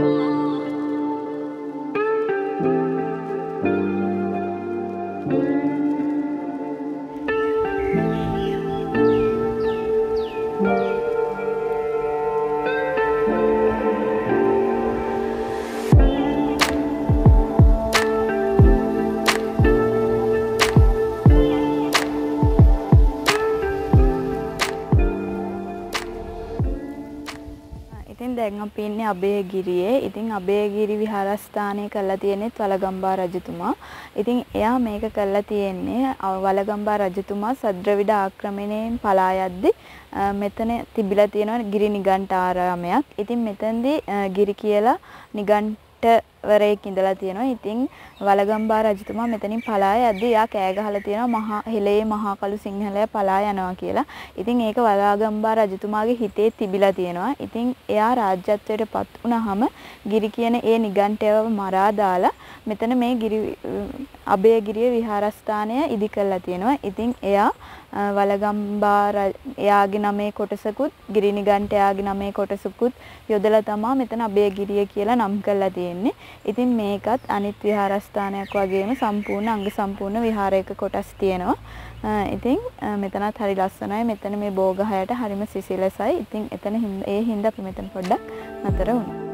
Oh. ඉතින් දැන් අපි ඉන්නේ අබේගිරියේ. ඉතින් අබේගිරි විහාරස්ථානය කරලා තියෙන්නේ වලගම්බා රජතුමා. ඉතින් එයා මේක කරලා තියෙන්නේ වලගම්බා රජතුමා සද්‍රවිඩ ආක්‍රමණයෙන් පලා යද්දි මෙතන තිබිලා තියෙනවා ගිරි නිගණ්ඨාරාමයක්. ඉතින් මෙතනදී ගිරි කියලා නිගණ්ඨ වරයෙක් ඉඳලා තියෙනවා. ඉතින් වලගම්බා රජතුමා මෙතනින් පලා යද්දී එයා කෑ ගහලා තියෙනවා මහා හෙළේ මහා කළු සිංහලයා පලා යනවා කියලා. ඉතින් ඒක වලගම්බා රජතුමාගේ හිතේ තිබිලා තියෙනවා. ඉතින් එයා රාජ්‍යත්වයට පත් වුණාම ගිරි කියන ඒ නිගණ්ඨයව මරා දාලා මෙතන මේ ගිරි අභයගිරිය විහාරස්ථානය ඉදි කරලා තියෙනවා. ඉතින් එයා වලගම්බා එයාගේ නමේ කොටසකුත් ගිරිනිගණ්ඨයාගේ නමේ කොටසකුත් යොදලා තමා මෙතන අභයගිරිය කියලා නම් කරලා තියෙන්නේ. ඉතින් මේකත් අනිත් විහාරස්ථානයක් වගේම සම්පූර්ණ අංග සම්පූර්ණ විහාරයක කොටස් තියෙනවා. ඉතින් මෙතනත් හරි ලස්සනයි. මෙතන මේ බෝගහයට හරිම සිසිලසයි. ඉතින් එතන ඒ හින්දා අපි මෙතන පොඩ්ඩක් නතර වුණා.